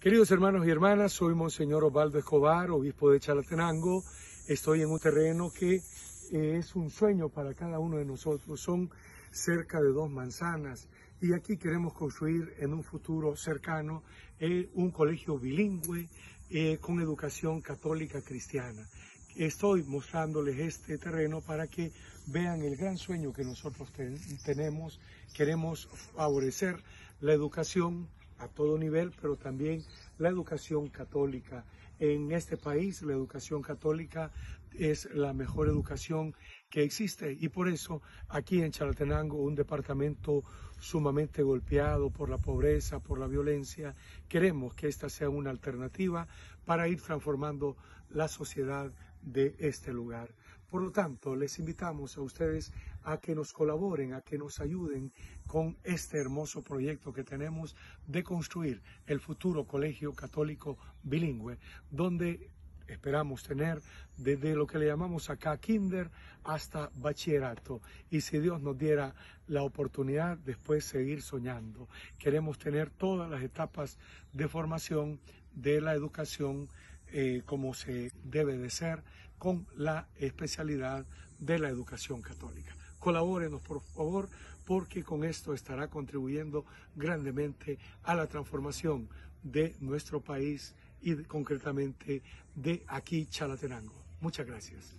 Queridos hermanos y hermanas, soy Monseñor Osvaldo Escobar, obispo de Chalatenango. Estoy en un terreno que es un sueño para cada uno de nosotros. Son cerca de dos manzanas y aquí queremos construir en un futuro cercano eh, un colegio bilingüe eh, con educación católica cristiana. Estoy mostrándoles este terreno para que vean el gran sueño que nosotros tenemos. Queremos favorecer la educación a todo nivel, pero también la educación católica. En este país la educación católica es la mejor educación que existe y por eso aquí en Chalatenango, un departamento sumamente golpeado por la pobreza, por la violencia, queremos que esta sea una alternativa para ir transformando la sociedad de este lugar. Por lo tanto, les invitamos a ustedes a que nos colaboren, a que nos ayuden con este hermoso proyecto que tenemos de construir el futuro colegio católico bilingüe, donde esperamos tener desde lo que le llamamos acá kinder hasta bachillerato y si Dios nos diera la oportunidad después seguir soñando. Queremos tener todas las etapas de formación de la educación eh, como se debe de ser con la especialidad de la educación católica. Colabórenos, por favor, porque con esto estará contribuyendo grandemente a la transformación de nuestro país y concretamente de aquí Chalatenango. Muchas gracias.